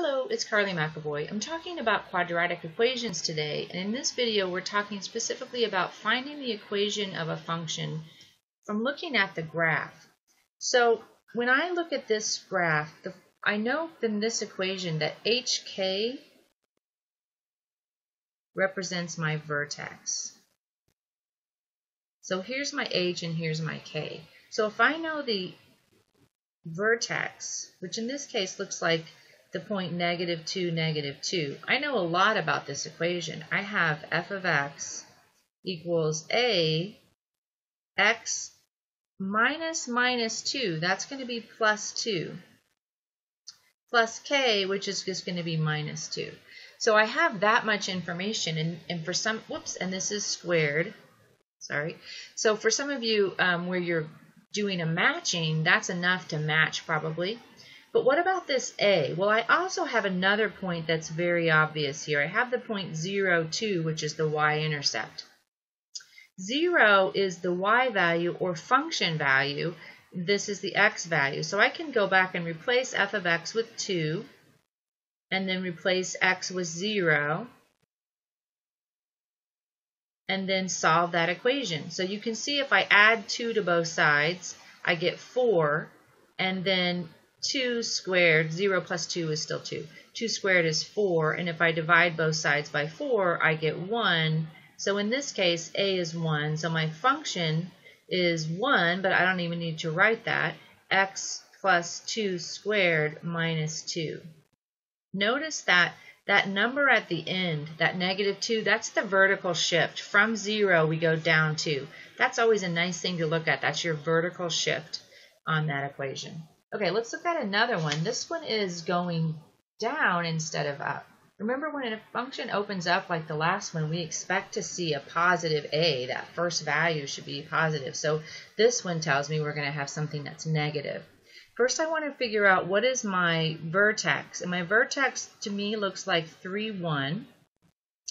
Hello, it's Carly McAvoy. I'm talking about quadratic equations today, and in this video we're talking specifically about finding the equation of a function from looking at the graph. So when I look at this graph, the, I know from this equation that hk represents my vertex. So here's my h and here's my k. So if I know the vertex, which in this case looks like the point negative 2, negative 2. I know a lot about this equation. I have f of x equals a x minus minus 2. That's going to be plus 2. Plus k, which is just going to be minus 2. So I have that much information, and, and for some, whoops, and this is squared. Sorry. So for some of you um, where you're doing a matching, that's enough to match probably. But what about this a? Well, I also have another point that's very obvious here. I have the point 0, 2, which is the y-intercept. 0 is the y value or function value. This is the x value. So I can go back and replace f of x with 2, and then replace x with 0, and then solve that equation. So you can see if I add 2 to both sides, I get 4, and then 2 squared, 0 plus 2 is still 2. 2 squared is 4, and if I divide both sides by 4, I get 1. So in this case, a is 1, so my function is 1, but I don't even need to write that, x plus 2 squared minus 2. Notice that that number at the end, that negative 2, that's the vertical shift. From 0, we go down 2. That's always a nice thing to look at. That's your vertical shift on that equation. Okay, let's look at another one. This one is going down instead of up. Remember when a function opens up like the last one, we expect to see a positive a. That first value should be positive. So this one tells me we're going to have something that's negative. First, I want to figure out what is my vertex. And my vertex to me looks like 3, 1.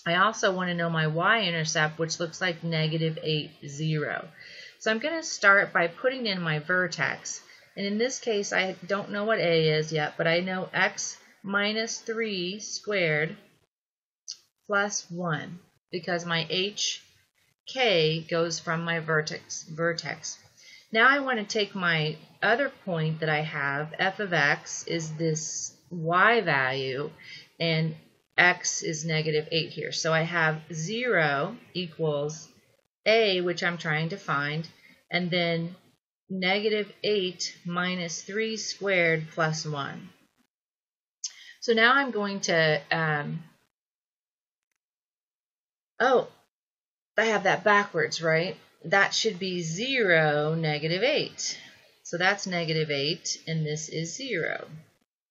I also want to know my y-intercept, which looks like negative 8, 0. So I'm going to start by putting in my vertex. And in this case, I don't know what a is yet, but I know x minus 3 squared plus 1 because my hk goes from my vertex. vertex. Now I want to take my other point that I have, f of x is this y value, and x is negative 8 here. So I have 0 equals a, which I'm trying to find, and then negative 8 minus 3 squared plus 1. So now I'm going to, um, oh, I have that backwards, right? That should be 0, negative 8. So that's negative 8, and this is 0.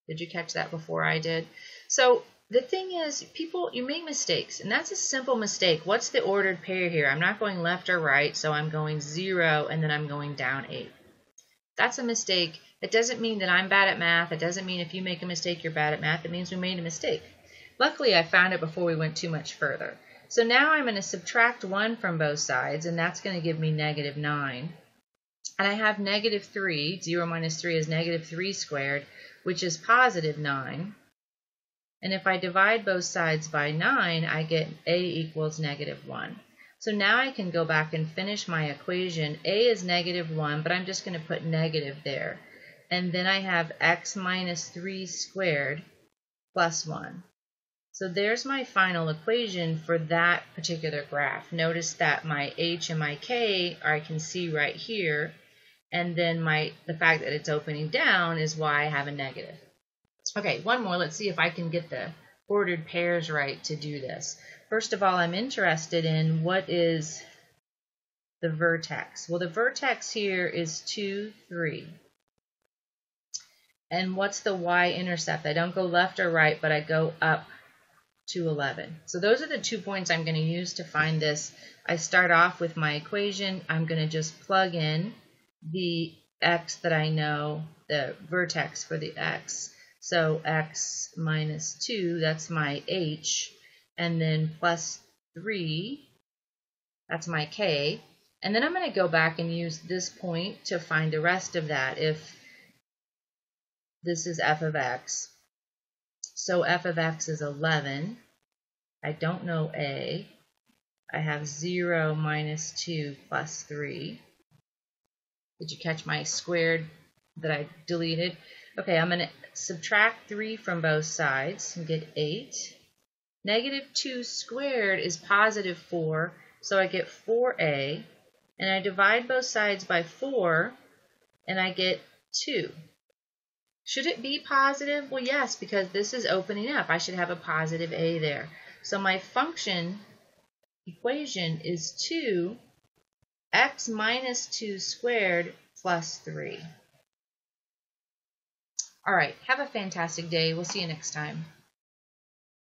Did you catch that before I did? So the thing is, people, you make mistakes, and that's a simple mistake. What's the ordered pair here? I'm not going left or right, so I'm going 0, and then I'm going down 8. That's a mistake. It doesn't mean that I'm bad at math. It doesn't mean if you make a mistake, you're bad at math. It means we made a mistake. Luckily, I found it before we went too much further. So now I'm going to subtract 1 from both sides, and that's going to give me negative 9. And I have negative 3. 0 minus 3 is negative 3 squared, which is positive 9. And if I divide both sides by 9, I get a equals negative 1. So now I can go back and finish my equation. a is negative 1, but I'm just going to put negative there. And then I have x minus 3 squared plus 1. So there's my final equation for that particular graph. Notice that my h and my k I can see right here. And then my the fact that it's opening down is why I have a negative. Okay, one more. Let's see if I can get the ordered pairs right to do this. First of all, I'm interested in what is the vertex. Well, the vertex here is 2, 3. And what's the y-intercept? I don't go left or right, but I go up to 11. So those are the two points I'm going to use to find this. I start off with my equation. I'm going to just plug in the x that I know, the vertex for the x. So x minus 2, that's my h, and then plus 3, that's my k. And then I'm going to go back and use this point to find the rest of that if this is f of x. So f of x is 11. I don't know a. I have 0 minus 2 plus 3. Did you catch my squared that I deleted? Okay, I'm going to subtract 3 from both sides and get 8. Negative 2 squared is positive 4, so I get 4a. And I divide both sides by 4, and I get 2. Should it be positive? Well, yes, because this is opening up. I should have a positive a there. So my function equation is 2 x minus 2 squared plus 3. All right, have a fantastic day. We'll see you next time.